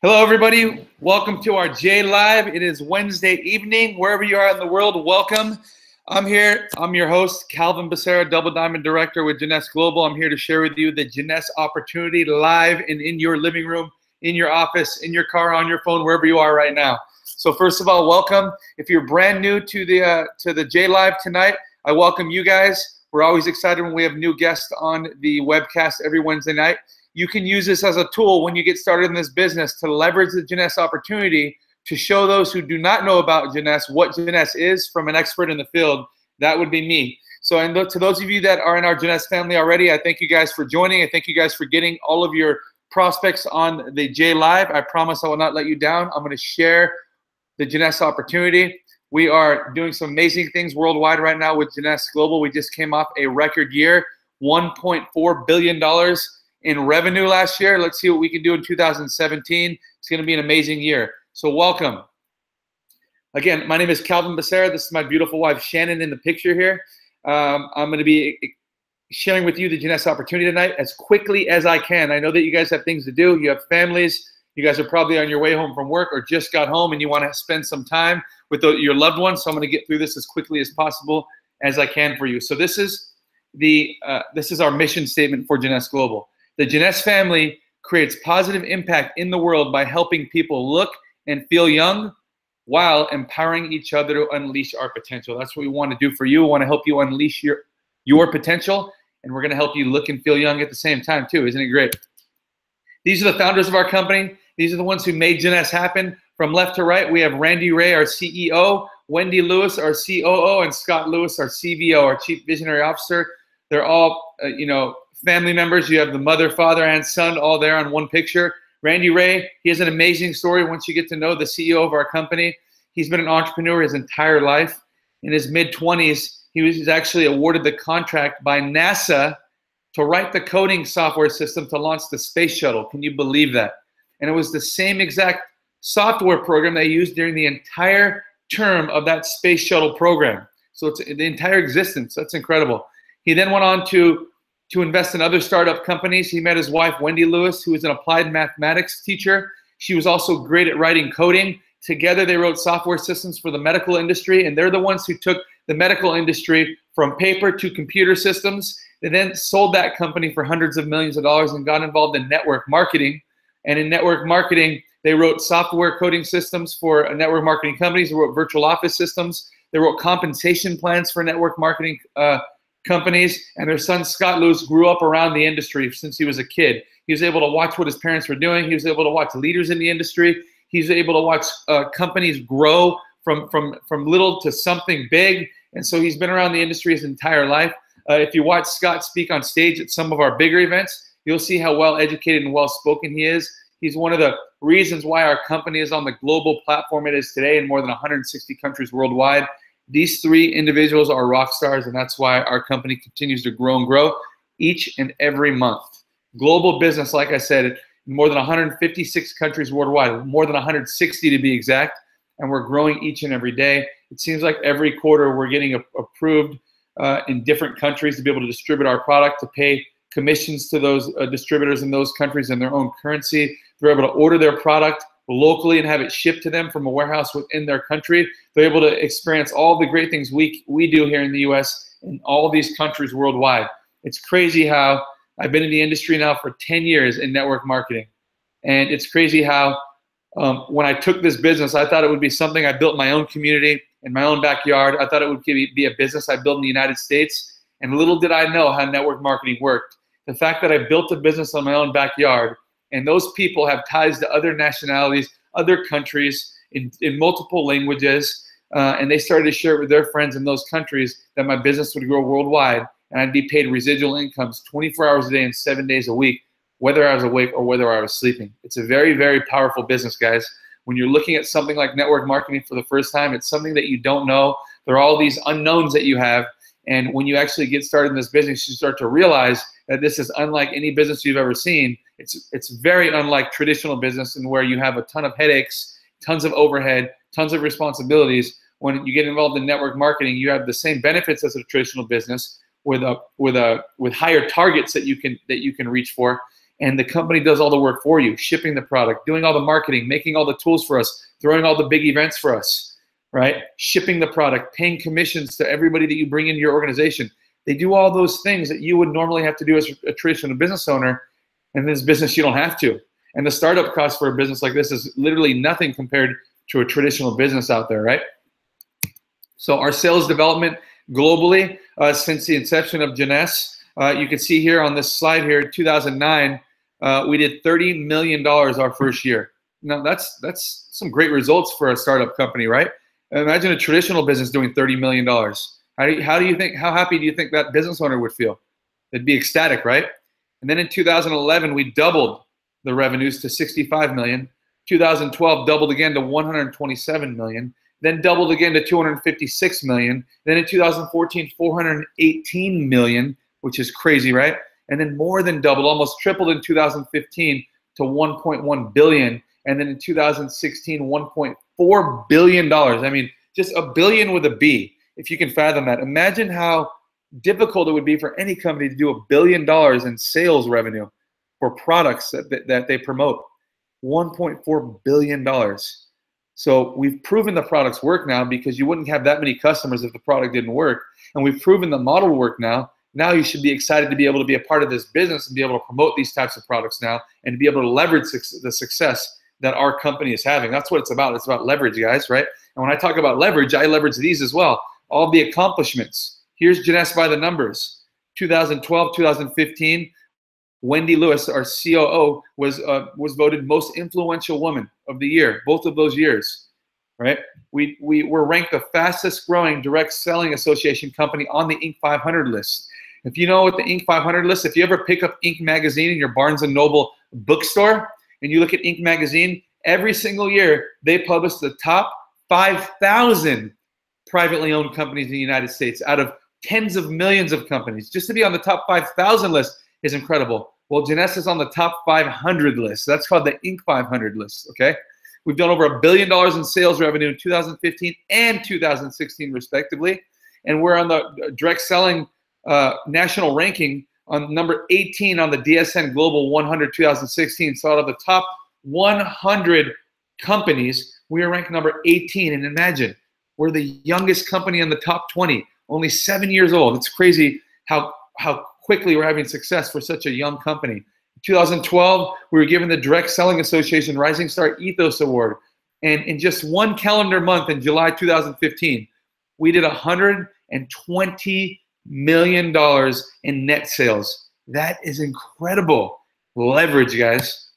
Hello, everybody. Welcome to our J Live. It is Wednesday evening. Wherever you are in the world, welcome. I'm here. I'm your host, Calvin Becerra, Double Diamond Director with Jeunesse Global. I'm here to share with you the Jeunesse opportunity live and in your living room, in your office, in your car, on your phone, wherever you are right now. So first of all, welcome. If you're brand new to the uh, to the J Live tonight, I welcome you guys. We're always excited when we have new guests on the webcast every Wednesday night you can use this as a tool when you get started in this business to leverage the Jeunesse opportunity to show those who do not know about Jeunesse what Jeunesse is from an expert in the field. That would be me. So, and to those of you that are in our Jeunesse family already, I thank you guys for joining. I thank you guys for getting all of your prospects on the J Live. I promise I will not let you down. I'm going to share the Jeunesse opportunity. We are doing some amazing things worldwide right now with Jeunesse Global. We just came off a record year, $1.4 billion in revenue last year. Let's see what we can do in 2017. It's going to be an amazing year. So welcome. Again, my name is Calvin Becerra. This is my beautiful wife, Shannon, in the picture here. Um, I'm going to be sharing with you the Jeunesse opportunity tonight as quickly as I can. I know that you guys have things to do. You have families. You guys are probably on your way home from work or just got home and you want to spend some time with the, your loved ones. So I'm going to get through this as quickly as possible as I can for you. So this is the uh, this is our mission statement for Jeunesse Global. The Jeunesse family creates positive impact in the world by helping people look and feel young while empowering each other to unleash our potential. That's what we want to do for you. We want to help you unleash your your potential, and we're going to help you look and feel young at the same time too. Isn't it great? These are the founders of our company. These are the ones who made Jeunesse happen. From left to right, we have Randy Ray, our CEO, Wendy Lewis, our COO, and Scott Lewis, our CVO, our Chief Visionary Officer. They're all, uh, you know, family members. You have the mother, father, and son all there on one picture. Randy Ray, he has an amazing story once you get to know the CEO of our company. He's been an entrepreneur his entire life. In his mid 20s, he was actually awarded the contract by NASA to write the coding software system to launch the space shuttle. Can you believe that? And it was the same exact software program they used during the entire term of that space shuttle program. So it's the entire existence. That's incredible. He then went on to to invest in other startup companies. He met his wife, Wendy Lewis, who is an applied mathematics teacher. She was also great at writing coding. Together, they wrote software systems for the medical industry, and they're the ones who took the medical industry from paper to computer systems. They then sold that company for hundreds of millions of dollars and got involved in network marketing. And in network marketing, they wrote software coding systems for network marketing companies. They wrote virtual office systems. They wrote compensation plans for network marketing uh, companies, and their son Scott Lewis grew up around the industry since he was a kid. He was able to watch what his parents were doing. He was able to watch leaders in the industry. He's able to watch uh, companies grow from from from little to something big. And so he's been around the industry his entire life. Uh, if you watch Scott speak on stage at some of our bigger events, you'll see how well educated and well spoken he is. He's one of the reasons why our company is on the global platform it is today in more than 160 countries worldwide. These three individuals are rock stars, and that's why our company continues to grow and grow each and every month. Global business, like I said, more than 156 countries worldwide, more than 160 to be exact, and we're growing each and every day. It seems like every quarter we're getting a, approved uh, in different countries to be able to distribute our product, to pay commissions to those uh, distributors in those countries in their own currency. They're able to order their product locally and have it shipped to them from a warehouse within their country. They're able to experience all the great things we, we do here in the US in all these countries worldwide. It's crazy how I've been in the industry now for 10 years in network marketing. And it's crazy how um, when I took this business, I thought it would be something I built my own community, in my own backyard. I thought it would be a business I built in the United States. And little did I know how network marketing worked. The fact that I built a business in my own backyard and those people have ties to other nationalities, other countries, in, in multiple languages. Uh, and they started to share it with their friends in those countries that my business would grow worldwide and I'd be paid residual incomes 24 hours a day and seven days a week, whether I was awake or whether I was sleeping. It's a very, very powerful business, guys. When you're looking at something like network marketing for the first time, it's something that you don't know. There are all these unknowns that you have. And when you actually get started in this business, you start to realize that this is unlike any business you've ever seen. It's it's very unlike traditional business in where you have a ton of headaches, tons of overhead, tons of responsibilities. When you get involved in network marketing, you have the same benefits as a traditional business with a with a with higher targets that you can that you can reach for. and the company does all the work for you, shipping the product, doing all the marketing, making all the tools for us, throwing all the big events for us, right? Shipping the product, paying commissions to everybody that you bring into your organization. They do all those things that you would normally have to do as a traditional business owner. In this business, you don't have to. And the startup cost for a business like this is literally nothing compared to a traditional business out there, right? So our sales development globally uh, since the inception of Jeunesse, uh, you can see here on this slide here, 2009, uh, we did $30 million our first year. Now that's that's some great results for a startup company, right? Imagine a traditional business doing $30 million. How do you, how do you think, how happy do you think that business owner would feel? They'd be ecstatic, right? And then in 2011, we doubled the revenues to 65 million. 2012 doubled again to 127 million, then doubled again to 256 million. Then in 2014, 418 million, which is crazy, right? And then more than doubled, almost tripled in 2015 to 1.1 billion. And then in 2016, 1.4 billion dollars. I mean, just a billion with a B, if you can fathom that. Imagine how difficult it would be for any company to do a billion dollars in sales revenue for products that, that, they promote. $1.4 billion. So we've proven the products work now because you wouldn't have that many customers if the product didn't work. And we've proven the model work now. Now you should be excited to be able to be a part of this business and be able to promote these types of products now and to be able to leverage the success that our company is having. That's what it's about. It's about leverage, guys, right? And when I talk about leverage, I leverage these as well. All the accomplishments. Here's Jeunesse by the numbers. 2012, 2015, Wendy Lewis, our COO, was uh, was voted most influential woman of the year, both of those years. Right? We we were ranked the fastest growing direct selling association company on the Inc. 500 list. If you know what the Inc. 500 list, if you ever pick up Inc. magazine in your Barnes and Noble bookstore and you look at Inc. magazine, every single year they publish the top 5,000 privately owned companies in the United States out of tens of millions of companies. Just to be on the top 5,000 list is incredible. Well, Jeunesse is on the top 500 list. That's called the Inc. 500 list. Okay, we've done over a billion dollars in sales revenue in 2015 and 2016, respectively, and we're on the direct selling uh, national ranking on number 18 on the DSN Global 100 2016. So out of the top 100 companies, we are ranked number 18. And imagine, we're the youngest company in the top 20, only seven years old. It's crazy how how quickly we're having success for such a young company. In 2012, we were given the Direct Selling Association Rising Star Ethos Award. And in just one calendar month in July 2015, we did $120 million in net sales. That is incredible leverage, guys.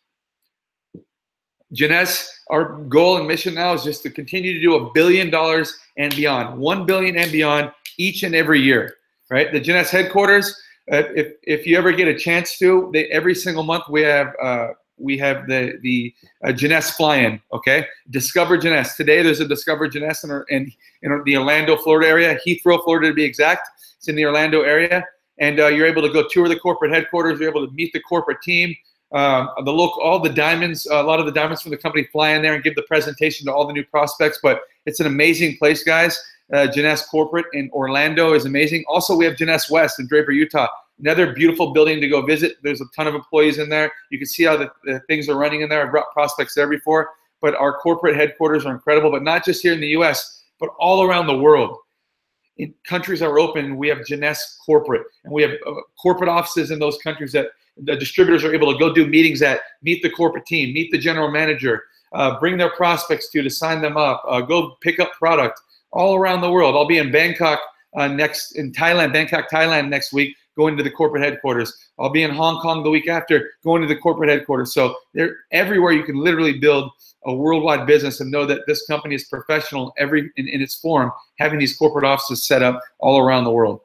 Jeunesse, our goal and mission now is just to continue to do a billion dollars and beyond, one billion and beyond each and every year, right? The Jeunesse headquarters, uh, if if you ever get a chance to, they, every single month we have uh, we have the the uh, Jeunesse fly-in. Okay, Discover Jeunesse. Today there's a Discover Jeunesse in, in, in the Orlando, Florida area, Heathrow, Florida to be exact. It's in the Orlando area, and uh, you're able to go tour the corporate headquarters. You're able to meet the corporate team. Um, the local, all the diamonds, a lot of the diamonds from the company fly in there and give the presentation to all the new prospects. But it's an amazing place, guys. Uh, Jeunesse Corporate in Orlando is amazing. Also, we have Jeunesse West in Draper, Utah. Another beautiful building to go visit. There's a ton of employees in there. You can see how the, the things are running in there. I've brought prospects there before. But our corporate headquarters are incredible, but not just here in the US, but all around the world. In countries that are open, we have Jeunesse Corporate, and we have uh, corporate offices in those countries that the distributors are able to go do meetings at, meet the corporate team, meet the general manager, uh, bring their prospects to to sign them up, uh, go pick up product all around the world. I'll be in Bangkok uh, next, in Thailand, Bangkok, Thailand next week, going to the corporate headquarters. I'll be in Hong Kong the week after, going to the corporate headquarters. So they're everywhere you can literally build a worldwide business and know that this company is professional every in, in its form, having these corporate offices set up all around the world.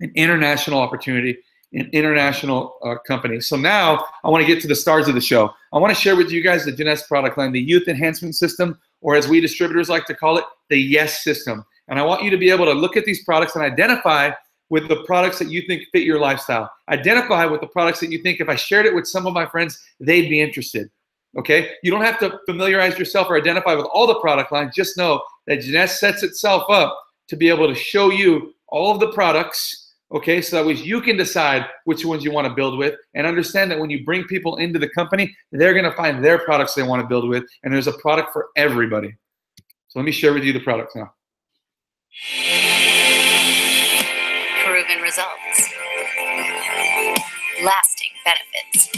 An international opportunity an international uh, company. So now I want to get to the stars of the show. I want to share with you guys the Jeunesse product line, the Youth Enhancement System, or as we distributors like to call it, the YES system. And I want you to be able to look at these products and identify with the products that you think fit your lifestyle. Identify with the products that you think if I shared it with some of my friends, they'd be interested. Okay? You don't have to familiarize yourself or identify with all the product lines. Just know that Jeunesse sets itself up to be able to show you all of the products Okay, so that way you can decide which ones you want to build with and understand that when you bring people into the company, they're going to find their products they want to build with, and there's a product for everybody. So let me share with you the products now. Proven results, lasting benefits,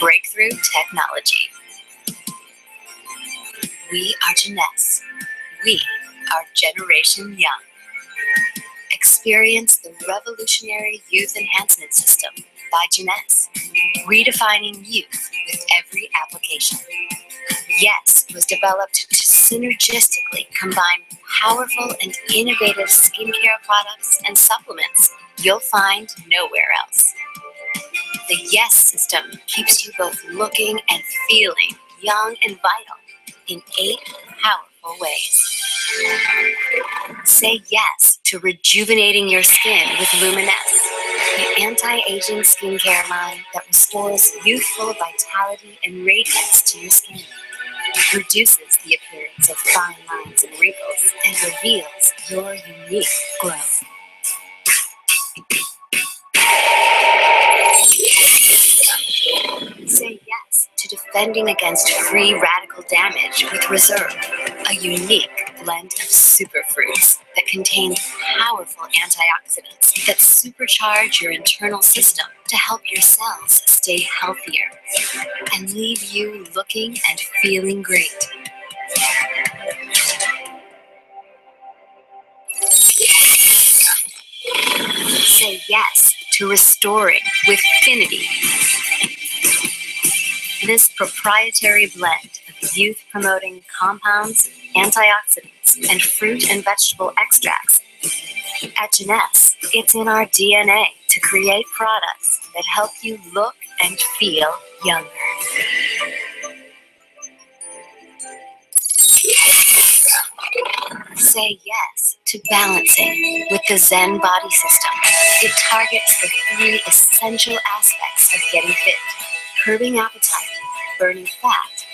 breakthrough technology. We are Jeunesse. We are Generation Young. Experience the revolutionary youth enhancement system by Jeunesse, redefining youth with every application. Yes was developed to synergistically combine powerful and innovative skincare products and supplements you'll find nowhere else. The Yes system keeps you both looking and feeling young and vital in eight powerful ways. Say yes to rejuvenating your skin with Luminesce, the anti-aging skincare line that restores youthful vitality and radiance to your skin. Reduces the appearance of fine lines and wrinkles and reveals your unique glow. To defending against free radical damage with Reserve, a unique blend of superfruits that contains powerful antioxidants that supercharge your internal system to help your cells stay healthier and leave you looking and feeling great. Say yes to restoring with Finiti. This proprietary blend of youth promoting compounds, antioxidants, and fruit and vegetable extracts. At Jeunesse, it's in our DNA to create products that help you look and feel younger. Say yes to balancing with the Zen body system. It targets the three essential aspects of getting fit curbing appetite, burning fat,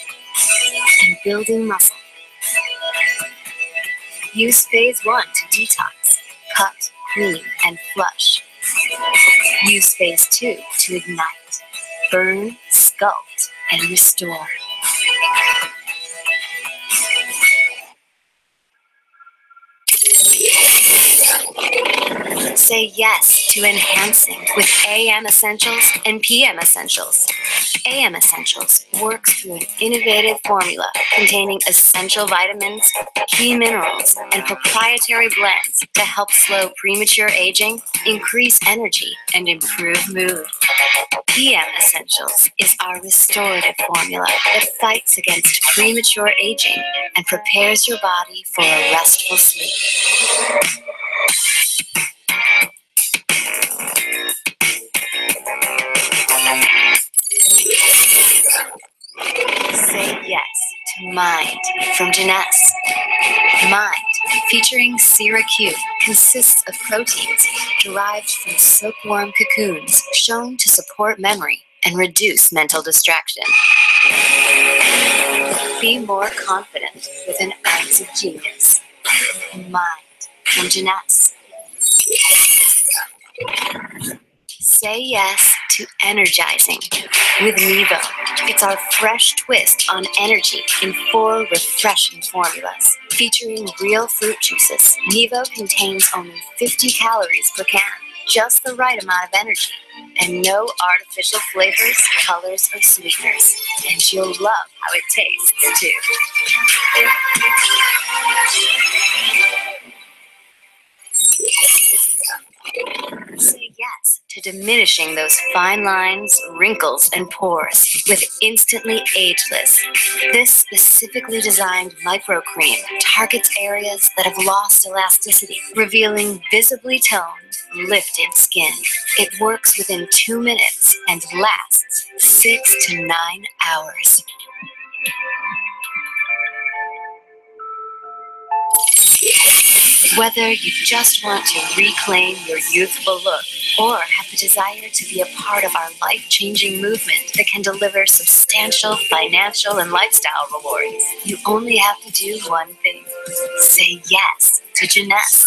and building muscle. Use phase one to detox, cut, clean, and flush. Use phase two to ignite, burn, sculpt, and restore. Say yes to enhancing with AM Essentials and PM Essentials. AM Essentials works through an innovative formula containing essential vitamins, key minerals, and proprietary blends to help slow premature aging, increase energy, and improve mood. PM Essentials is our restorative formula that fights against premature aging and prepares your body for a restful sleep. From Jeunesse. Mind, featuring Q, consists of proteins derived from silkworm cocoons shown to support memory and reduce mental distraction. Be more confident with an ounce of genius. Mind from Jeunesse. Say yes to energizing with Nevo. It's our fresh twist on energy in four refreshing formulas. Featuring real fruit juices, Nevo contains only 50 calories per can, just the right amount of energy, and no artificial flavors, colors, or sweeteners. And you'll love how it tastes, too. Say to diminishing those fine lines, wrinkles, and pores with instantly ageless. This specifically designed micro cream targets areas that have lost elasticity, revealing visibly toned, lifted skin. It works within two minutes and lasts six to nine hours. Whether you just want to reclaim your youthful look or have the desire to be a part of our life changing movement that can deliver substantial financial and lifestyle rewards, you only have to do one thing say yes to Jeunesse.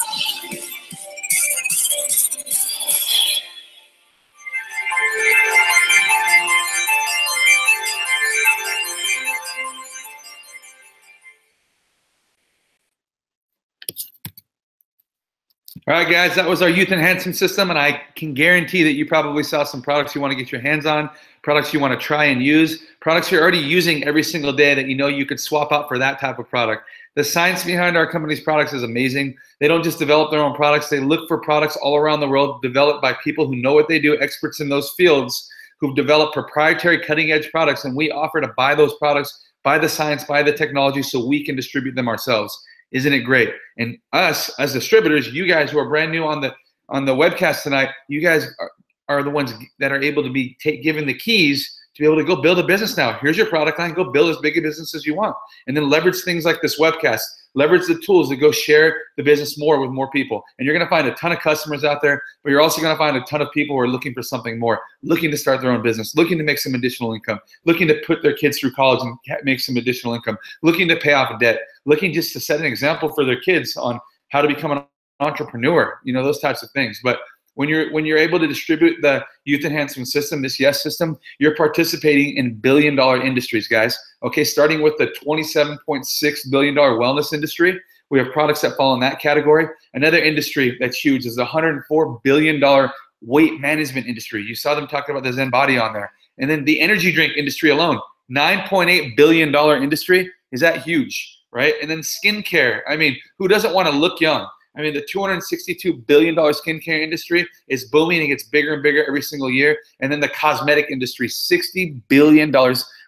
All right, guys, that was our youth enhancement system, and I can guarantee that you probably saw some products you want to get your hands on, products you want to try and use, products you're already using every single day that you know you could swap out for that type of product. The science behind our company's products is amazing. They don't just develop their own products, they look for products all around the world developed by people who know what they do, experts in those fields who've developed proprietary cutting edge products, and we offer to buy those products, buy the science, buy the technology so we can distribute them ourselves. Isn't it great? And us as distributors, you guys who are brand new on the on the webcast tonight, you guys are, are the ones that are able to be take, given the keys to be able to go build a business now. Here's your product line. Go build as big a business as you want, and then leverage things like this webcast. Leverage the tools to go share the business more with more people. And you're going to find a ton of customers out there, but you're also going to find a ton of people who are looking for something more, looking to start their own business, looking to make some additional income, looking to put their kids through college and make some additional income, looking to pay off debt, looking just to set an example for their kids on how to become an entrepreneur, you know, those types of things. But when you're when you're able to distribute the youth enhancement system, this yes system, you're participating in billion dollar industries, guys. Okay, starting with the 27.6 billion dollar wellness industry, we have products that fall in that category. Another industry that's huge is the 104 billion dollar weight management industry. You saw them talking about the Zen Body on there, and then the energy drink industry alone, 9.8 billion dollar industry. Is that huge, right? And then skincare. I mean, who doesn't want to look young? I mean, the $262 billion skincare industry is booming and gets bigger and bigger every single year. And then the cosmetic industry, $60 billion.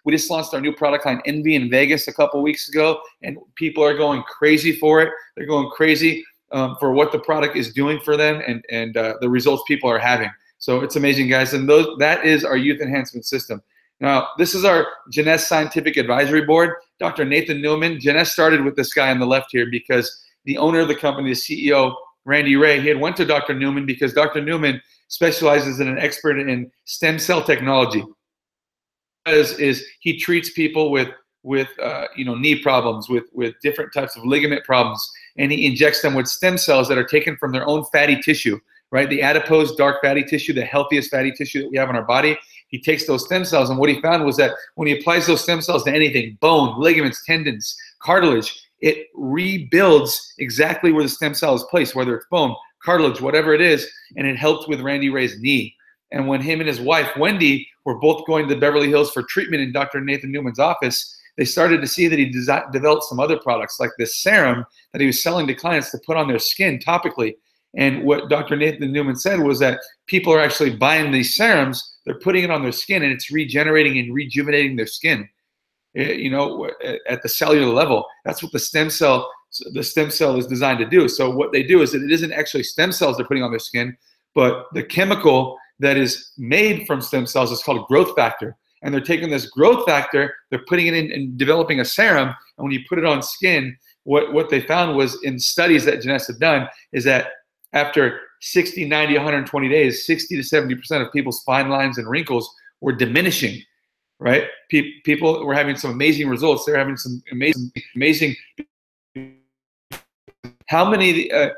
We just launched our new product line, NV, in Vegas a couple weeks ago, and people are going crazy for it. They're going crazy um, for what the product is doing for them and, and uh, the results people are having. So it's amazing, guys. And those, that is our youth enhancement system. Now, this is our Jeunesse Scientific Advisory Board. Dr. Nathan Newman. Jeunesse started with this guy on the left here because the owner of the company, the CEO, Randy Ray, he had went to Dr. Newman because Dr. Newman specializes in an expert in stem cell technology. Is, is he treats people with with uh, you know knee problems, with with different types of ligament problems, and he injects them with stem cells that are taken from their own fatty tissue, right? The adipose dark fatty tissue, the healthiest fatty tissue that we have in our body. He takes those stem cells, and what he found was that when he applies those stem cells to anything, bone, ligaments, tendons, cartilage, it rebuilds exactly where the stem cell is placed, whether it's bone, cartilage, whatever it is, and it helped with Randy Ray's knee. And when him and his wife, Wendy, were both going to Beverly Hills for treatment in Dr. Nathan Newman's office, they started to see that he developed some other products like this serum that he was selling to clients to put on their skin topically. And what Dr. Nathan Newman said was that people are actually buying these serums, they're putting it on their skin, and it's regenerating and rejuvenating their skin. Eh, you know, at the cellular level. That's what the stem cell the stem cell is designed to do. So what they do is that it isn't actually stem cells they're putting on their skin, but the chemical that is made from stem cells is called growth factor. And they're taking this growth factor, they're putting it in and developing a serum. And when you put it on skin, what, what they found was in studies that Jeunesse had done is that after 60, 90, 120 days, 60 to 70% of people's fine lines and wrinkles were diminishing right? Pe- people were having some amazing results. They're having some amazing, amazing. How many? Uh,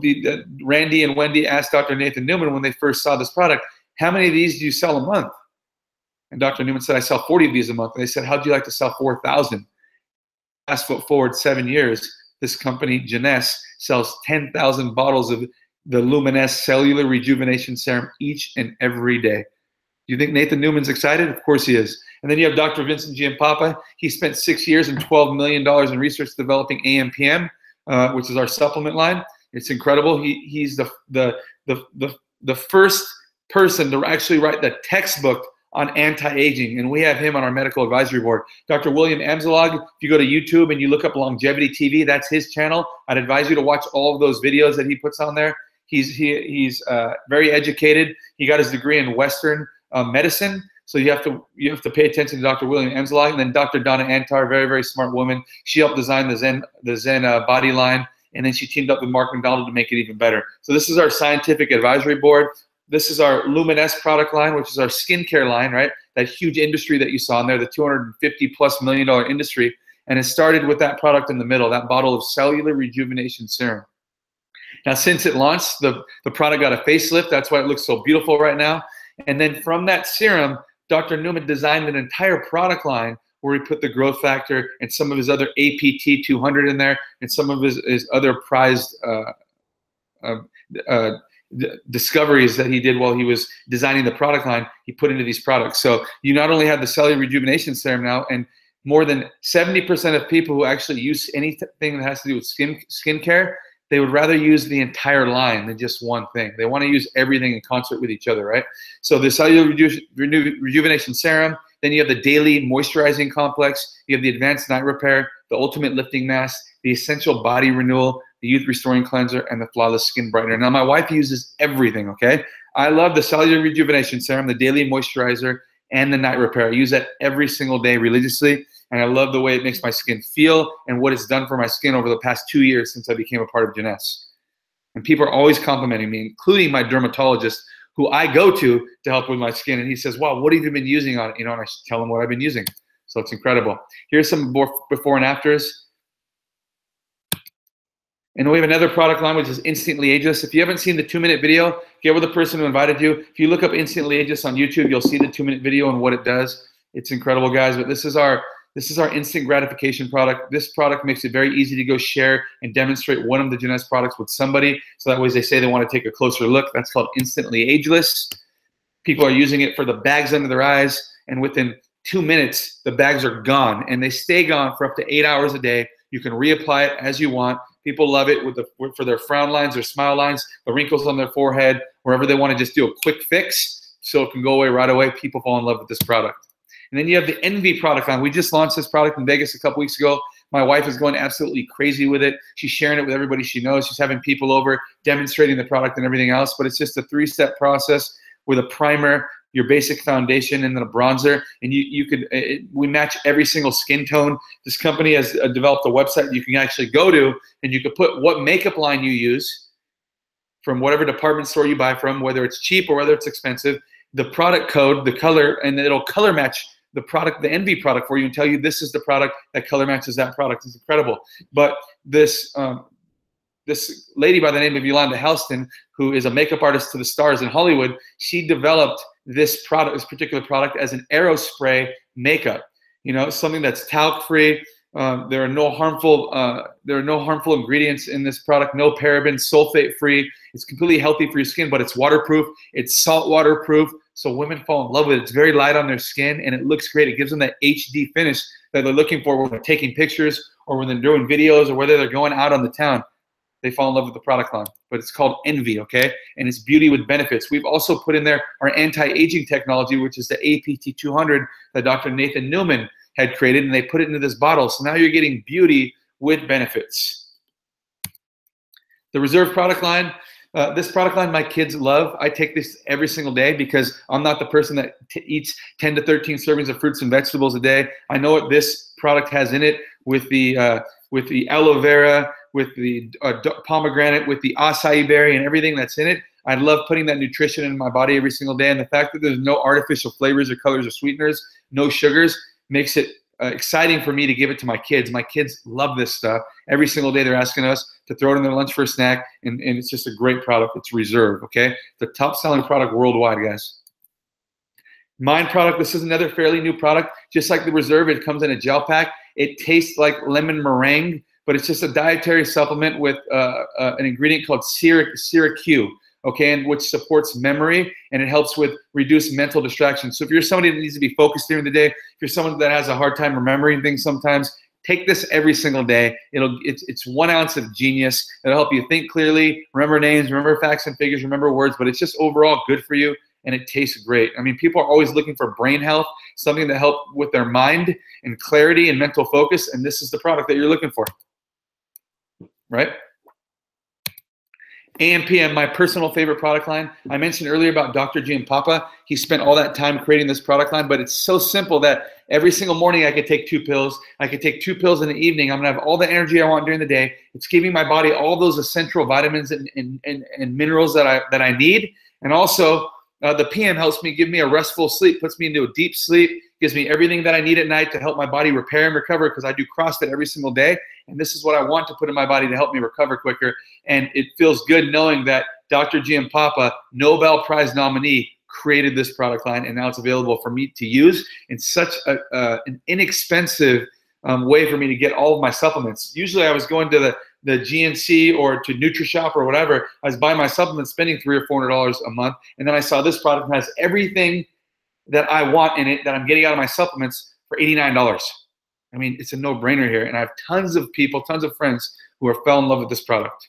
the, uh, Randy and Wendy asked Dr. Nathan Newman when they first saw this product, "How many of these do you sell a month?" And Dr. Newman said, "I sell 40 of these a month." And they said, "How would you like to sell 4,000?" Fast forward seven years, this company Jeunesse sells 10,000 bottles of the Luminesce Cellular Rejuvenation Serum each and every day. You think Nathan Newman's excited? Of course he is. And then you have Dr. Vincent Giampapa. He spent six years and $12 million in research developing AMPM, uh, which is our supplement line. It's incredible. He, he's the, the, the, the, the first person to actually write the textbook on anti-aging, and we have him on our medical advisory board. Dr. William Amzallag, if you go to YouTube and you look up Longevity TV, that's his channel. I'd advise you to watch all of those videos that he puts on there. He's he, he's uh, very educated. He got his degree in Western uh, medicine. So you have to you have to pay attention to Dr. William Amzallag and then Dr. Donna Antar, very very smart woman. She helped design the Zen the Zen uh, body line, and then she teamed up with Mark McDonald to make it even better. So this is our scientific advisory board. This is our Luminesce product line, which is our skincare line, right? That huge industry that you saw in there, the 250 plus million dollar industry, and it started with that product in the middle, that bottle of cellular rejuvenation serum. Now, since it launched, the, the product got a facelift. That's why it looks so beautiful right now. And then from that serum, Dr. Newman designed an entire product line where he put the growth factor and some of his other APT 200 in there and some of his, his other prized uh, uh, uh, discoveries that he did while he was designing the product line, he put into these products. So you not only have the cellular rejuvenation serum now, and more than 70% of people who actually use anything that has to do with skin skincare, they would rather use the entire line than just one thing. They want to use everything in concert with each other, right? So the cellular reju reju rejuvenation serum, then you have the daily moisturizing complex, you have the advanced night repair, the ultimate lifting mask, the essential body renewal, the youth restoring cleanser, and the flawless skin brightener. Now my wife uses everything, okay? I love the cellular rejuvenation serum, the daily moisturizer, and the night repair. I use that every single day religiously and I love the way it makes my skin feel and what it's done for my skin over the past two years since I became a part of Jeunesse. And people are always complimenting me, including my dermatologist, who I go to to help with my skin. And he says, "Wow, what have you been using on it?" You know, and I tell him what I've been using. So it's incredible. Here's some before and afters. And we have another product line which is Instantly Ageless. If you haven't seen the two-minute video, get with the person who invited you. If you look up Instantly Ageless on YouTube, you'll see the two-minute video and what it does. It's incredible, guys. But this is our this is our instant gratification product. This product makes it very easy to go share and demonstrate one of the Jeunesse products with somebody. So that way they say they want to take a closer look. That's called Instantly Ageless. People are using it for the bags under their eyes. And within two minutes, the bags are gone. And they stay gone for up to eight hours a day. You can reapply it as you want. People love it with the, for their frown lines, their smile lines, the wrinkles on their forehead, wherever they want to just do a quick fix so it can go away right away. People fall in love with this product. And then you have the NV product line. We just launched this product in Vegas a couple weeks ago. My wife is going absolutely crazy with it. She's sharing it with everybody she knows. She's having people over demonstrating the product and everything else. But it's just a three step process with a primer, your basic foundation, and then a bronzer. And you, you could, it, we match every single skin tone. This company has uh, developed a website you can actually go to and you could put what makeup line you use from whatever department store you buy from, whether it's cheap or whether it's expensive, the product code, the color, and it'll color match the product, the NV product for you and tell you this is the product that color matches that product. It's incredible. But this um, this lady by the name of Yolanda Halston, who is a makeup artist to the stars in Hollywood, she developed this product, this particular product, as an aerospray makeup. You know, something that's talc free. Um, there are no harmful uh, there are no harmful ingredients in this product. No parabens, sulfate free. It's completely healthy for your skin, but it's waterproof. It's salt waterproof. So women fall in love with it. It's very light on their skin and it looks great. It gives them that HD finish that they're looking for when they're taking pictures or when they're doing videos or whether they're going out on the town. They fall in love with the product line. But it's called NV, okay? And it's beauty with benefits. We've also put in there our anti-aging technology, which is the APT 200 that Dr. Nathan Newman had created, and they put it into this bottle. So now you're getting beauty with benefits. The Reserve product line, uh, this product line my kids love. I take this every single day because I'm not the person that eats 10 to 13 servings of fruits and vegetables a day. I know what this product has in it with the uh, with the aloe vera, with the uh, pomegranate, with the acai berry, and everything that's in it. I love putting that nutrition in my body every single day, and the fact that there's no artificial flavors or colors or sweeteners, no sugars, makes it uh, exciting for me to give it to my kids. My kids love this stuff. Every single day they're asking us to throw it in their lunch for a snack, and, and it's just a great product. It's Reserve, okay? The top selling product worldwide, guys. Mind product, this is another fairly new product. Just like the Reserve, it comes in a gel pack. It tastes like lemon meringue, but it's just a dietary supplement with uh, uh, an ingredient called Q okay, and which supports memory and it helps with reduce mental distraction. So if you're somebody that needs to be focused during the day, if you're someone that has a hard time remembering things sometimes, take this every single day. It'll it's it's one ounce of genius. It'll help you think clearly, remember names, remember facts and figures, remember words, but it's just overall good for you and it tastes great. I mean, people are always looking for brain health, something to help with their mind and clarity and mental focus, and this is the product that you're looking for. Right? AMPM, my personal favorite product line. I mentioned earlier about Dr. Giampapa. He spent all that time creating this product line, but it's so simple that every single morning I could take two pills. I could take two pills in the evening. I'm gonna have all the energy I want during the day. It's giving my body all those essential vitamins and, and, and, and minerals that I that I need. And also uh, the PM helps me give me a restful sleep, puts me into a deep sleep, gives me everything that I need at night to help my body repair and recover because I do CrossFit every single day. And this is what I want to put in my body to help me recover quicker. And it feels good knowing that Dr. Giampapa, Nobel Prize nominee, created this product line and now it's available for me to use in such a, uh, an inexpensive um, way for me to get all of my supplements. Usually I was going to the, the GNC or to NutriShop or whatever. I was buying my supplements, spending three or four hundred dollars a month, and then I saw this product has everything that I want in it that I'm getting out of my supplements for $89. I mean, it's a no-brainer here, and I have tons of people, tons of friends who are fell in love with this product.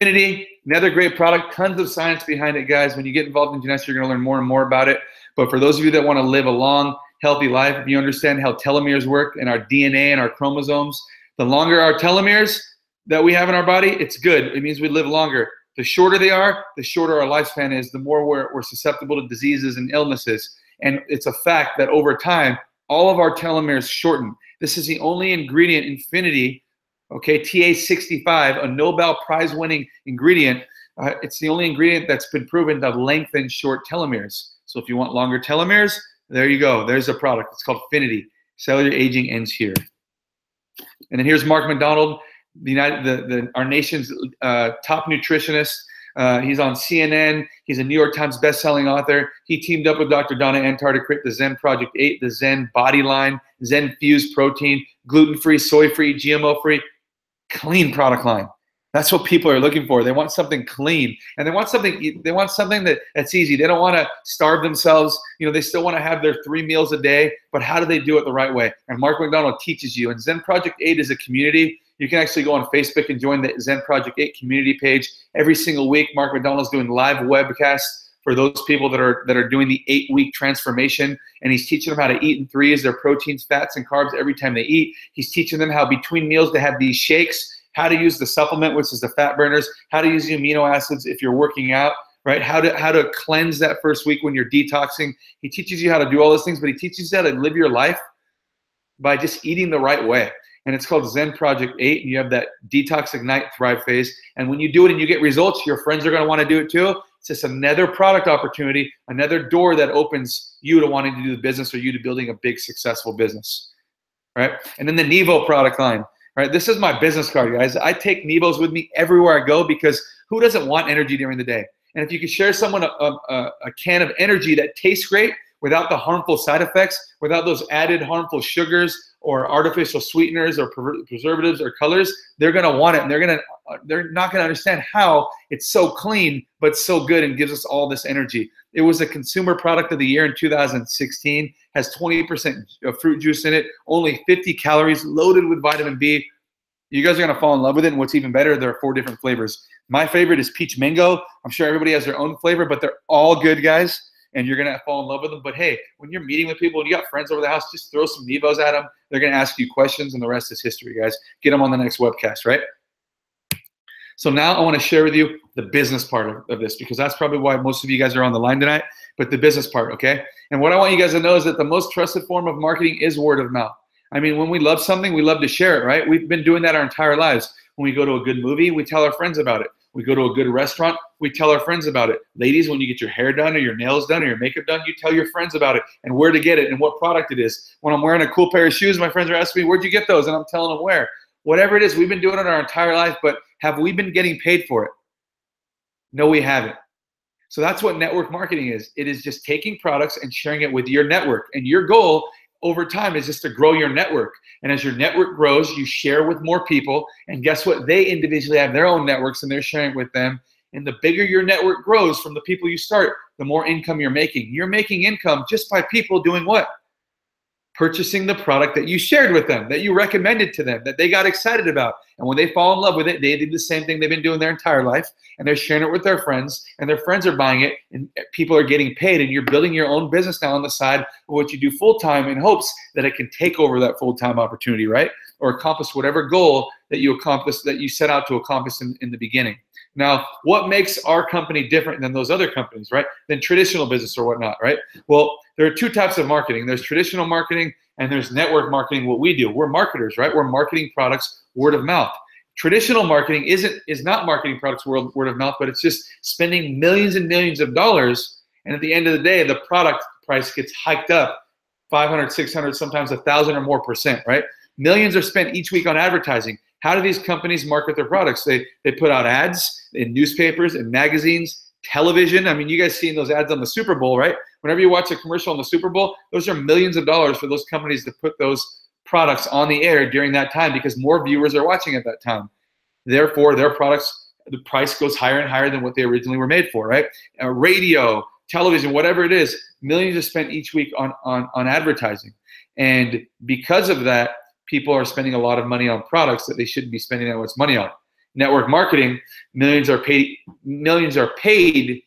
Infinity, another great product, tons of science behind it, guys. When you get involved in genetics, you're going to learn more and more about it. But for those of you that want to live a long, healthy life, if you understand how telomeres work and our DNA and our chromosomes, the longer our telomeres that we have in our body, it's good. It means we live longer. The shorter they are, the shorter our lifespan is, the more we're, we're susceptible to diseases and illnesses. And it's a fact that over time, all of our telomeres shorten. This is the only ingredient, Infinity, okay, TA65, a Nobel Prize winning ingredient. Uh, it's the only ingredient that's been proven to lengthen short telomeres. So if you want longer telomeres, there you go. There's a product. It's called Finiti. Cellular aging ends here. And then here's Mark McDonald, the United, the, the our nation's uh, top nutritionist. Uh, he's on CNN. He's a New York Times best-selling author. He teamed up with Dr. Donna Antar to create the Zen Project 8, the Zen Body Line, Zen Fused Protein, gluten-free, soy-free, GMO-free, clean product line. That's what people are looking for. They want something clean, and they want something. They want something that that's easy. They don't want to starve themselves. You know, they still want to have their three meals a day. But how do they do it the right way? And Mark McDonald teaches you. And Zen Project Eight is a community. You can actually go on Facebook and join the Zen Project Eight community page every single week. Mark McDonald's doing live webcasts for those people that are that are doing the eight week transformation and he's teaching them how to eat in threes their proteins fats and carbs every time they eat he's teaching them how between meals to have these shakes how to use the supplement, which is the fat burners, how to use the amino acids if you're working out, right? How to how to cleanse that first week when you're detoxing. He teaches you how to do all those things, but he teaches you how to live your life by just eating the right way. And it's called Zen Project 8. And you have that detox, ignite, thrive phase. And when you do it and you get results, your friends are going to want to do it too. It's just another product opportunity, another door that opens you to wanting to do the business or you to building a big, successful business. Right? And then the Nevo product line right? This is my business card, guys. I take Nevos with me everywhere I go because who doesn't want energy during the day? And if you could share someone a, a, a can of energy that tastes great without the harmful side effects, without those added harmful sugars or artificial sweeteners or preservatives or colors, they're gonna want it, and they're gonna uh, they're not gonna understand how it's so clean but so good and gives us all this energy. It was a consumer product of the year in 2016. Has 20% uh, fruit juice in it, only 50 calories, loaded with vitamin B. You guys are gonna fall in love with it. And what's even better, there are four different flavors. My favorite is peach mango. I'm sure everybody has their own flavor, but they're all good, guys. And you're gonna fall in love with them. But hey, when you're meeting with people and you got friends over the house, just throw some Nevos at them. They're gonna ask you questions, and the rest is history, guys. Get them on the next webcast, right? So now I want to share with you the business part of, of, this because that's probably why most of you guys are on the line tonight, but the business part, okay? And what I want you guys to know is that the most trusted form of marketing is word of mouth. I mean, when we love something, we love to share it, right? We've been doing that our entire lives. When we go to a good movie, we tell our friends about it. We go to a good restaurant, we tell our friends about it. Ladies, when you get your hair done or your nails done or your makeup done, you tell your friends about it and where to get it and what product it is. When I'm wearing a cool pair of shoes, my friends are asking me, Where'd you get those? And I'm telling them where. Whatever it is, we've been doing it our entire life, but have we been getting paid for it? No, we haven't. So that's what network marketing is. It is just taking products and sharing it with your network. And your goal over time is just to grow your network. And as your network grows, you share with more people. And guess what? They individually have their own networks and they're sharing with them. And the bigger your network grows from the people you start, the more income you're making. You're making income just by people doing what? Purchasing the product that you shared with them, that you recommended to them, that they got excited about. And when they fall in love with it, they did the same thing they've been doing their entire life, and they're sharing it with their friends, and their friends are buying it, and people are getting paid, and you're building your own business now on the side of what you do full time in hopes that it can take over that full time opportunity, right? Or accomplish whatever goal that you accomplish that you set out to accomplish in, in the beginning. Now, what makes our company different than those other companies, right? Than traditional business or whatnot, right? Well, there are two types of marketing. There's traditional marketing and there's network marketing. What we do, we're marketers, right? We're marketing products word of mouth. Traditional marketing isn't is not marketing products word, word of mouth, but it's just spending millions and millions of dollars. And at the end of the day, the product price gets hiked up 500, 600, sometimes a thousand or more percent, right? Millions are spent each week on advertising. How do these companies market their products? They they put out ads in newspapers and magazines, television. I mean, you guys seen those ads on the Super Bowl, right? Whenever you watch a commercial on the Super Bowl, those are millions of dollars for those companies to put those products on the air during that time because more viewers are watching at that time. Therefore, their products, the price goes higher and higher than what they originally were made for, right? Uh, radio, television, whatever it is, millions are spent each week on, on, on advertising. And because of that, people are spending a lot of money on products that they shouldn't be spending that much money on. Network marketing, millions are paid millions are paid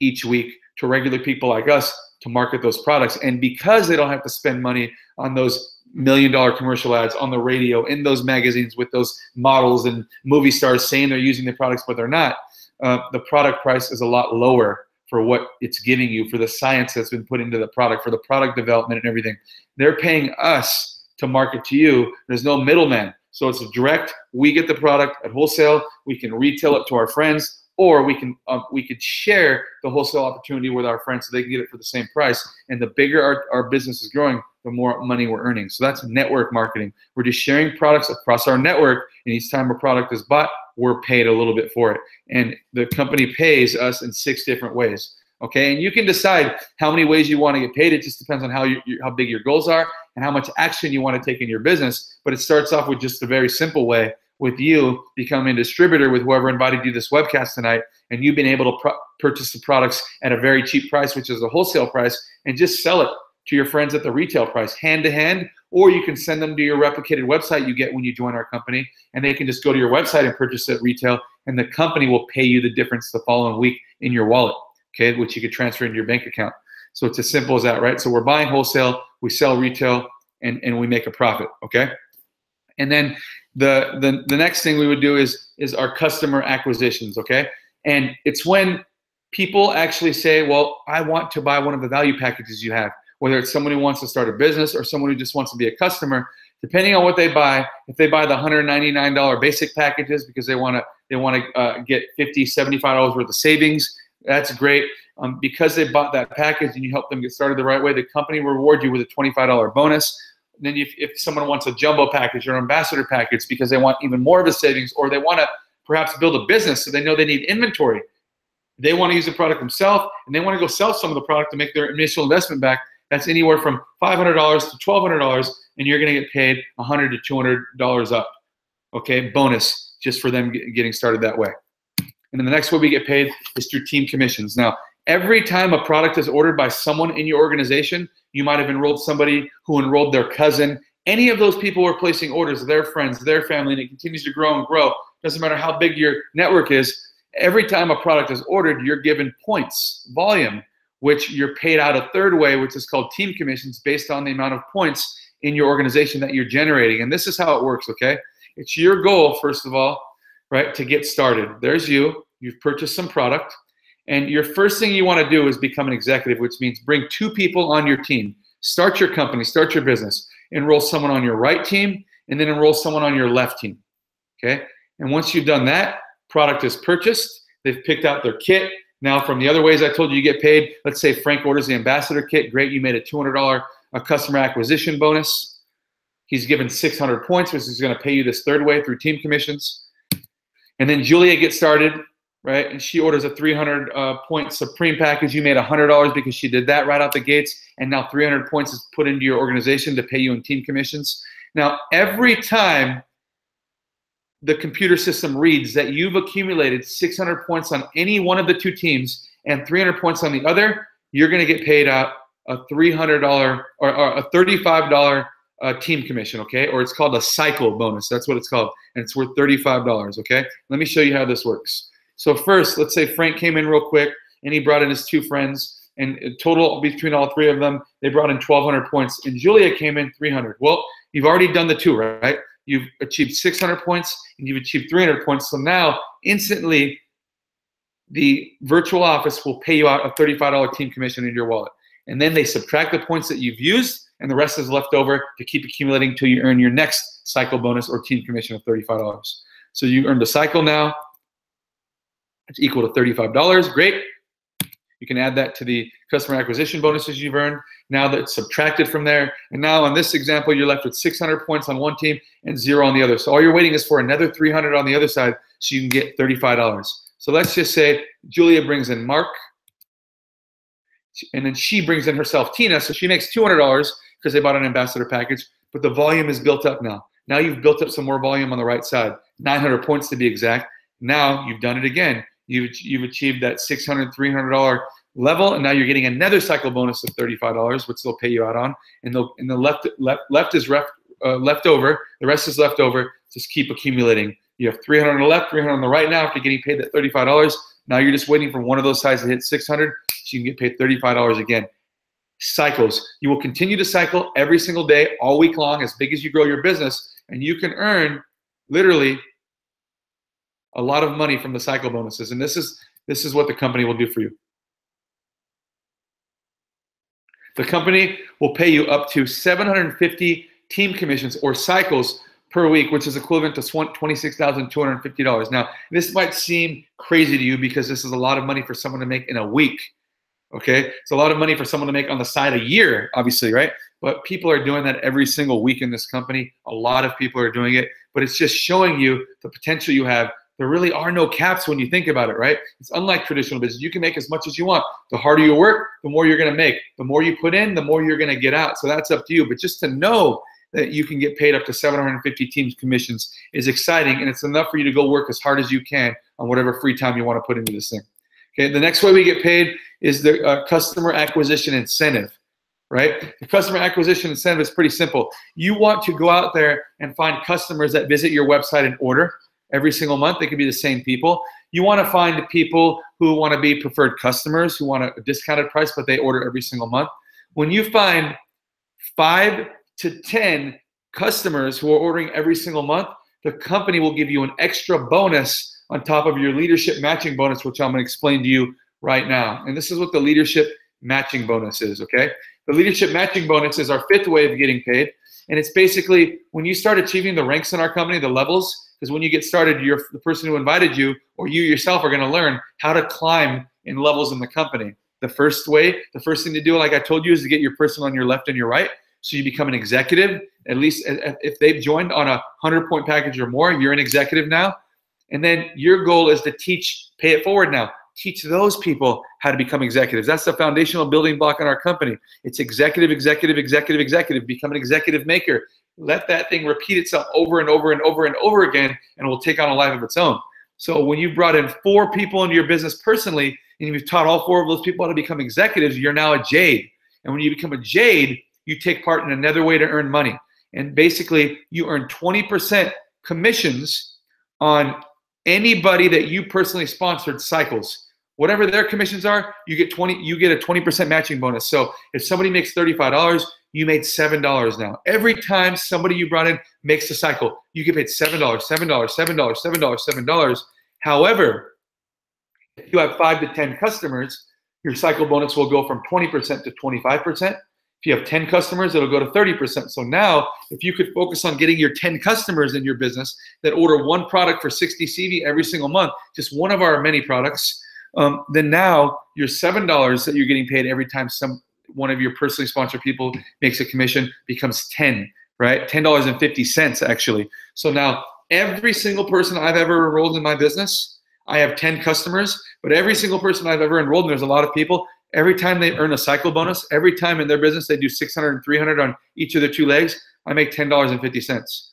each week to regular people like us to market those products. And because they don't have to spend money on those million dollar commercial ads on the radio, in those magazines with those models and movie stars saying they're using the products, but they're not, uh, the product price is a lot lower for what it's giving you, for the science that's been put into the product, for the product development and everything. They're paying us to market to you. There's no middleman. So it's a direct. We get the product at wholesale. We can retail it to our friends or we can um, we could share the wholesale opportunity with our friends so they can get it for the same price. And the bigger our, our business is growing, the more money we're earning. So that's network marketing. We're just sharing products across our network, and each time a product is bought, we're paid a little bit for it. And the company pays us in six different ways. Okay, and you can decide how many ways you want to get paid. It just depends on how you, how big your goals are and how much action you want to take in your business. But it starts off with just a very simple way with you becoming a distributor with whoever invited you this webcast tonight and you've been able to purchase the products at a very cheap price which is a wholesale price and just sell it to your friends at the retail price hand to hand or you can send them to your replicated website you get when you join our company and they can just go to your website and purchase it retail and the company will pay you the difference the following week in your wallet okay which you could transfer into your bank account. So it's as simple as that right? So we're buying wholesale we sell retail and, and we make a profit okay? And then the, the the next thing we would do is is our customer acquisitions okay? And it's when people actually say well i want to buy one of the value packages you have whether it's someone who wants to start a business or someone who just wants to be a customer depending on what they buy if they buy the $199 basic packages because they want to they want to uh, get 50 $75 worth of savings that's great. Um, because they bought that package and you help them get started the right way the company will reward you with a $25 bonus. Then if, if someone wants a jumbo package or ambassador package because they want even more of a savings or they want to perhaps build a business so they know they need inventory they want to use the product themselves and they want to go sell some of the product to make their initial investment back that's anywhere from $500 to $1200 and you're going to get paid 100 to $200 up okay bonus just for them getting started that way and then the next way we get paid is through team commissions now every time a product is ordered by someone in your organization you might have enrolled somebody who enrolled their cousin. Any of those people are placing orders, their friends, their family, and it continues to grow and grow. Doesn't matter how big your network is. Every time a product is ordered, you're given points, volume, which you're paid out a third way, which is called team commissions based on the amount of points in your organization that you're generating. And this is how it works, okay? It's your goal, first of all, right, to get started. There's you. You've purchased some product. And your first thing you want to do is become an executive, which means bring two people on your team. Start your company, start your business, enroll someone on your right team, and then enroll someone on your left team. Okay? And once you've done that, product is purchased, they've picked out their kit. Now, from the other ways I told you, you get paid. Let's say Frank orders the ambassador kit. Great, you made a $200 a uh, customer acquisition bonus. He's given 600 points, which is going to pay you this third way through team commissions. And then Julia gets started right? And she orders a 300 uh, point Supreme package. You made $100 because she did that right out the gates. And now 300 points is put into your organization to pay you in team commissions. Now, every time the computer system reads that you've accumulated 600 points on any one of the two teams and 300 points on the other, you're going to get paid out a $300 or, or a $35 uh, team commission, okay? Or it's called a cycle bonus. That's what it's called. And it's worth $35, okay? Let me show you how this works. So first, let's say Frank came in real quick and he brought in his two friends, and total between all three of them, they brought in 1,200 points. And Julia came in 300. Well, you've already done the two, right? You've achieved 600 points and you've achieved 300 points. So now, instantly, the virtual office will pay you out a $35 team commission in your wallet. And then they subtract the points that you've used, and the rest is left over to keep accumulating until you earn your next cycle bonus or team commission of $35. So you earned a cycle now, it's equal to $35. Great. You can add that to the customer acquisition bonuses you've earned. Now that's subtracted from there. And now on this example, you're left with 600 points on one team and zero on the other. So all you're waiting is for another 300 on the other side so you can get $35. So let's just say Julia brings in Mark, and then she brings in herself Tina, so she makes $200 because they bought an ambassador package, but the volume is built up now. Now you've built up some more volume on the right side, 900 points to be exact. Now you've done it again. You've, you've achieved that $600, $300 level, and now you're getting another cycle bonus of $35, which they'll pay you out on. And, they'll, and the left, left, left is ref, uh, left over, the rest is left over. Just keep accumulating. You have 300 on the left, 300 on the right now after getting paid that $35. Now you're just waiting for one of those sides to hit 600 so you can get paid $35 again. Cycles. You will continue to cycle every single day, all week long, as big as you grow your business, and you can earn literally a lot of money from the cycle bonuses. And this is this is what the company will do for you. The company will pay you up to 750 team commissions or cycles per week, which is equivalent to $26,250. Now, this might seem crazy to you because this is a lot of money for someone to make in a week. Okay, it's a lot of money for someone to make on the side a year, obviously, right? But people are doing that every single week in this company. A lot of people are doing it, but it's just showing you the potential you have. There really are no caps when you think about it, right? It's unlike traditional business. You can make as much as you want. The harder you work, the more you're going to make. The more you put in, the more you're going to get out. So that's up to you. But just to know that you can get paid up to 750 teams commissions is exciting, and it's enough for you to go work as hard as you can on whatever free time you want to put into this thing. Okay, the next way we get paid is the uh, customer acquisition incentive, right? The customer acquisition incentive is pretty simple. You want to go out there and find customers that visit your website and order every single month. They could be the same people. You want to find people who want to be preferred customers, who want a discounted price, but they order every single month. When you find five to 10 customers who are ordering every single month, the company will give you an extra bonus on top of your leadership matching bonus, which I'm going to explain to you right now. And this is what the leadership matching bonus is, okay? The leadership matching bonus is our fifth way of getting paid. And it's basically when you start achieving the ranks in our company, the levels, because when you get started, you're the person who invited you or you yourself are going to learn how to climb in levels in the company. The first way, the first thing to do, like I told you, is to get your person on your left and your right. So you become an executive. At least if they've joined on a 100 point package or more, you're an executive now. And then your goal is to teach, pay it forward now. Teach those people how to become executives. That's the foundational building block in our company. It's executive, executive, executive, executive. Become an executive maker. Let that thing repeat itself over and over and over and over again, and it will take on a life of its own. So when you brought in four people into your business personally, and you've taught all four of those people how to become executives, you're now a jade. And when you become a jade, you take part in another way to earn money. And basically, you earn 20% commissions on anybody that you personally sponsored cycles whatever their commissions are you get 20 you get a 20% matching bonus. So if somebody makes $35 you made $7 now. Every time somebody you brought in makes a cycle you get paid $7 $7 $7 $7 $7 however if you have 5 to 10 customers your cycle bonus will go from 20% to 25% if you have 10 customers, it'll go to 30%. So now, if you could focus on getting your 10 customers in your business that order one product for 60 CV every single month, just one of our many products, um, then now your $7 that you're getting paid every time some one of your personally sponsored people makes a commission becomes 10, right? $10.50 actually. So now every single person I've ever enrolled in my business, I have 10 customers, but every single person I've ever enrolled, and there's a lot of people, every time they earn a cycle bonus, every time in their business they do 600 and 300 on each of their two legs, I make $10.50.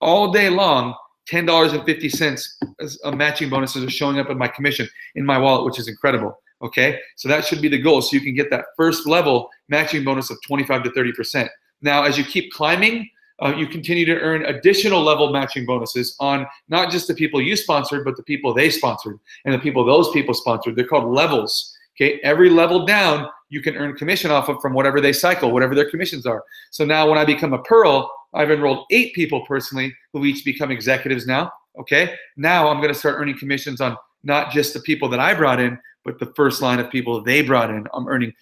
All day long, $10.50 as a matching bonuses are showing up in my commission in my wallet, which is incredible. Okay, so that should be the goal. So you can get that first level matching bonus of 25 to 30%. Now, as you keep climbing, uh, you continue to earn additional level matching bonuses on not just the people you sponsored, but the people they sponsored and the people those people sponsored. They're called levels. Okay, every level down, you can earn commission off of from whatever they cycle, whatever their commissions are. So now when I become a Pearl, I've enrolled eight people personally who each become executives now. Okay, now I'm going to start earning commissions on not just the people that I brought in, but the first line of people they brought in. I'm earning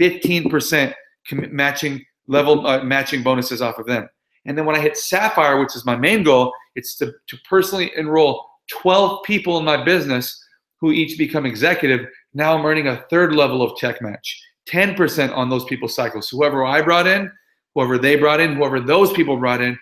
15% matching level uh, matching bonuses off of them. And then when I hit Sapphire, which is my main goal, it's to, to personally enroll 12 people in my business who each become executive Now I'm earning a third level of check match, 10% on those people's cycles. So whoever I brought in, whoever they brought in, whoever those people brought in,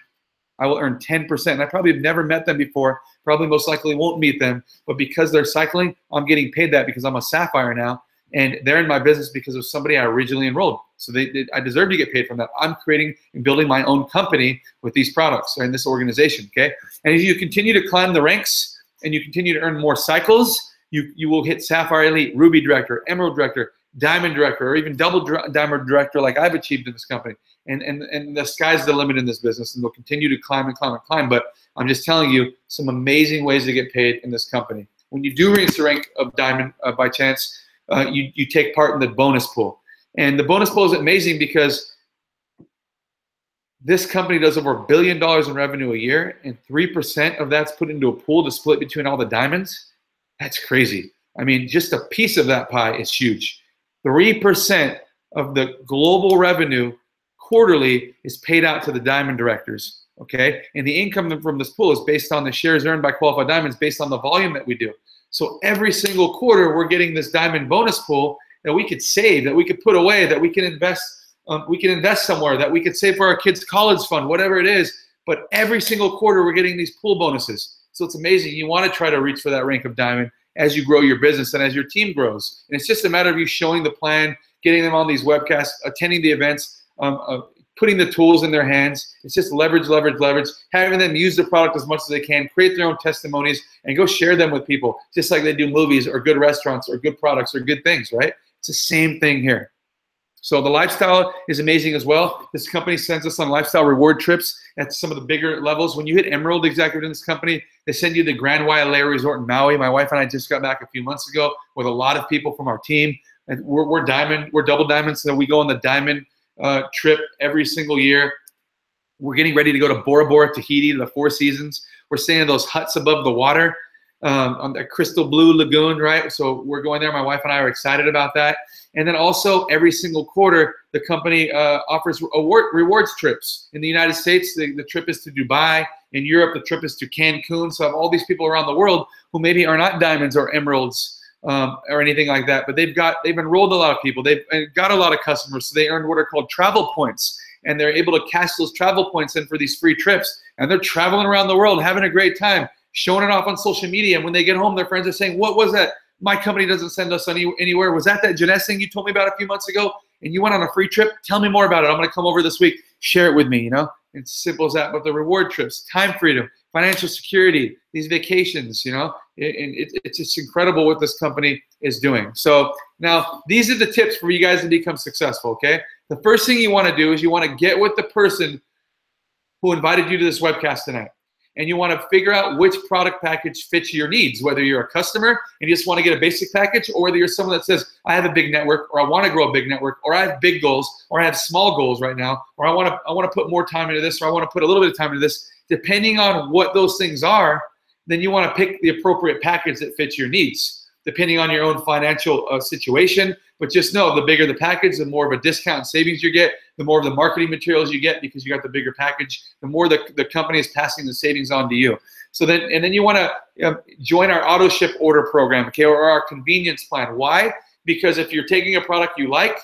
I will earn 10%. And I probably have never met them before, probably most likely won't meet them, but because they're cycling, I'm getting paid that because I'm a Sapphire now and they're in my business because of somebody I originally enrolled. So they, they, I deserve to get paid from that. I'm creating and building my own company with these products and this organization. Okay, and as you continue to climb the ranks and you continue to earn more cycles, you you will hit Sapphire Elite, Ruby Director, Emerald Director, Diamond Director, or even Double Diamond Director, like I've achieved in this company. And and and the sky's the limit in this business, and they'll continue to climb and climb and climb. But I'm just telling you some amazing ways to get paid in this company. When you do reach the rank of Diamond uh, by chance uh, you, you take part in the bonus pool. And the bonus pool is amazing because this company does over a billion dollars in revenue a year, and 3% of that's put into a pool to split between all the diamonds. That's crazy. I mean, just a piece of that pie is huge. 3% of the global revenue quarterly is paid out to the diamond directors. Okay. And the income from this pool is based on the shares earned by qualified diamonds based on the volume that we do. So every single quarter, we're getting this diamond bonus pool that we could save, that we could put away, that we can invest. Um, we can invest somewhere, that we could save for our kids' college fund, whatever it is. But every single quarter, we're getting these pool bonuses. So it's amazing. You want to try to reach for that rank of diamond as you grow your business and as your team grows. And it's just a matter of you showing the plan, getting them on these webcasts, attending the events, um, uh, putting the tools in their hands. It's just leverage, leverage, leverage, having them use the product as much as they can, create their own testimonies, and go share them with people, just like they do movies or good restaurants or good products or good things, right? It's the same thing here. So the lifestyle is amazing as well. This company sends us on lifestyle reward trips at some of the bigger levels. When you hit Emerald executive in this company, they send you the Grand Wailea Resort in Maui. My wife and I just got back a few months ago with a lot of people from our team. And we're, we're diamond, we're double diamonds, so we go on the diamond uh, trip every single year. We're getting ready to go to Bora Bora, Tahiti, to the Four Seasons. We're staying in those huts above the water um, on the crystal blue lagoon, right? So we're going there. My wife and I are excited about that. And then also every single quarter, the company uh, offers award, rewards trips. In the United States, the, the trip is to Dubai. In Europe, the trip is to Cancun. So I have all these people around the world who maybe are not diamonds or emeralds um, or anything like that. But they've got they've enrolled a lot of people. They've got a lot of customers, so they earned what are called travel points, and they're able to cash those travel points in for these free trips. And they're traveling around the world, having a great time, showing it off on social media. And when they get home, their friends are saying, "What was that? My company doesn't send us any, anywhere. Was that that Jeunesse thing you told me about a few months ago? And you went on a free trip? Tell me more about it. I'm going to come over this week. Share it with me. You know, it's simple as that. But the reward trips, time freedom, financial security, these vacations, you know, and it, it's just incredible what this company is doing. So now these are the tips for you guys to become successful, okay? The first thing you want to do is you want to get with the person who invited you to this webcast tonight. And you want to figure out which product package fits your needs, whether you're a customer and you just want to get a basic package, or whether you're someone that says, I have a big network, or I want to grow a big network, or I have big goals, or I have small goals right now, or I want to I want to put more time into this, or I want to put a little bit of time into this depending on what those things are, then you want to pick the appropriate package that fits your needs, depending on your own financial uh, situation. But just know the bigger the package, the more of a discount savings you get, the more of the marketing materials you get because you got the bigger package, the more the, the company is passing the savings on to you. So then, and then you want to uh, join our auto ship order program, okay, or our convenience plan. Why? Because if you're taking a product you like,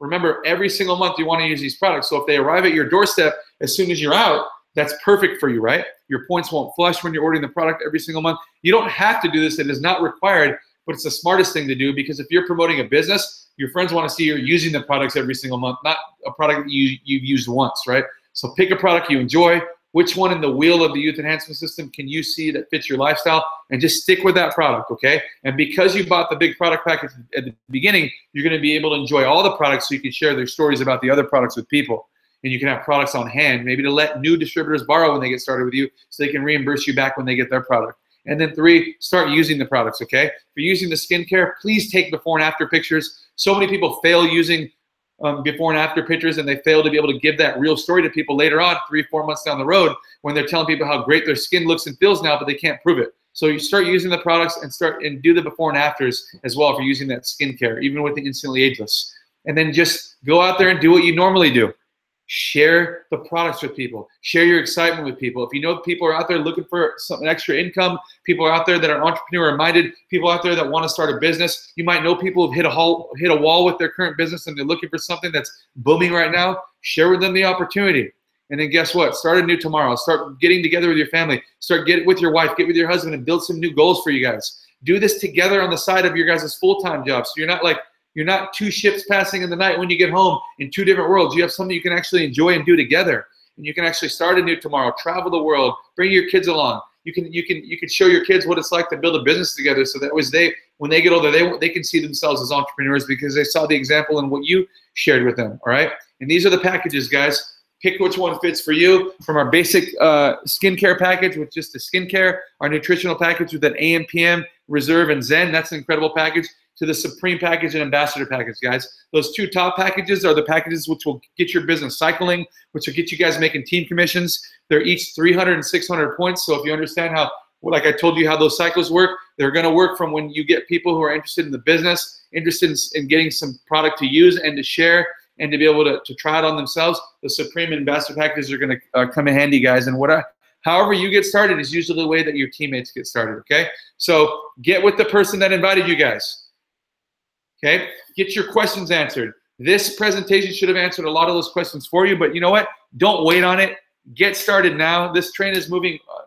remember every single month you want to use these products. So if they arrive at your doorstep as soon as you're out, that's perfect for you, right? Your points won't flush when you're ordering the product every single month. You don't have to do this. It is not required, but it's the smartest thing to do because if you're promoting a business, your friends want to see you're using the products every single month, not a product you, you've used once, right? So pick a product you enjoy. Which one in the wheel of the youth enhancement system can you see that fits your lifestyle? And just stick with that product, okay? And because you bought the big product package at the beginning, you're going to be able to enjoy all the products so you can share their stories about the other products with people and you can have products on hand, maybe to let new distributors borrow when they get started with you so they can reimburse you back when they get their product. And then three, start using the products, okay? If you're using the skincare, please take before and after pictures. So many people fail using um, before and after pictures and they fail to be able to give that real story to people later on, three, four months down the road, when they're telling people how great their skin looks and feels now, but they can't prove it. So you start using the products and start and do the before and afters as well if you're using that skincare, even with the instantly ageless. And then just go out there and do what you normally do share the products with people. Share your excitement with people. If you know people are out there looking for some extra income people are out there that are entrepreneur minded people out there that want to start a business you might know people who've hit a hole, hit a wall with their current business and they're looking for something that's booming right now share with them the opportunity. And then guess what? Start a new tomorrow. Start getting together with your family. Start get with your wife get with your husband and build some new goals for you guys. Do this together on the side of your guys' full-time job. So you're not like you're not two ships passing in the night when you get home in two different worlds. You have something you can actually enjoy and do together. And you can actually start anew tomorrow, travel the world, bring your kids along. You can you can you can show your kids what it's like to build a business together so that was they when they get older they they can see themselves as entrepreneurs because they saw the example in what you shared with them, all right? And these are the packages, guys. Pick which one fits for you. From our basic uh, skincare package with just the skincare, our nutritional package with an AM, PM, Reserve, and Zen. That's an incredible package to the Supreme package and Ambassador package, guys. Those two top packages are the packages which will get your business cycling, which will get you guys making team commissions. They're each 300 and 600 points. So if you understand how, like I told you, how those cycles work, they're going to work from when you get people who are interested in the business, interested in, in getting some product to use and to share and to be able to, to try it on themselves. The Supreme and Ambassador packages are going to uh, come in handy, guys. And what I, however you get started is usually the way that your teammates get started, okay? So get with the person that invited you guys Okay, get your questions answered. This presentation should have answered a lot of those questions for you, but you know what? Don't wait on it. Get started now. This train is moving. Uh,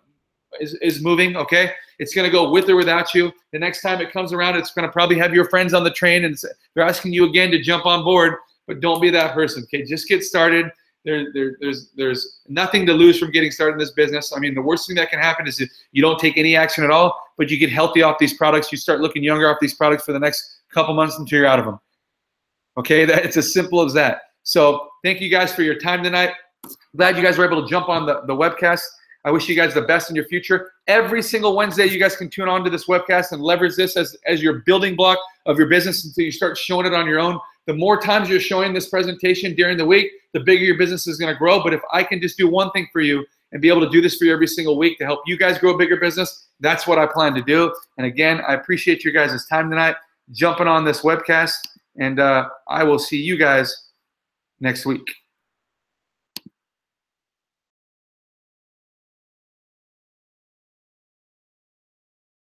is, is moving. Okay, it's going to go with or without you. The next time it comes around, it's going to probably have your friends on the train and they're asking you again to jump on board. But don't be that person. Okay, just get started. There, there, there's there's nothing to lose from getting started in this business. I mean, the worst thing that can happen is if you don't take any action at all, but you get healthy off these products. You start looking younger off these products for the next couple months until you're out of them. Okay, that it's as simple as that. So thank you guys for your time tonight. Glad you guys were able to jump on the, the webcast. I wish you guys the best in your future. Every single Wednesday, you guys can tune on to this webcast and leverage this as, as your building block of your business until you start showing it on your own. The more times you're showing this presentation during the week, the bigger your business is going to grow. But if I can just do one thing for you and be able to do this for you every single week to help you guys grow a bigger business, that's what I plan to do. And again, I appreciate your guys' time tonight jumping on this webcast, and uh, I will see you guys next week.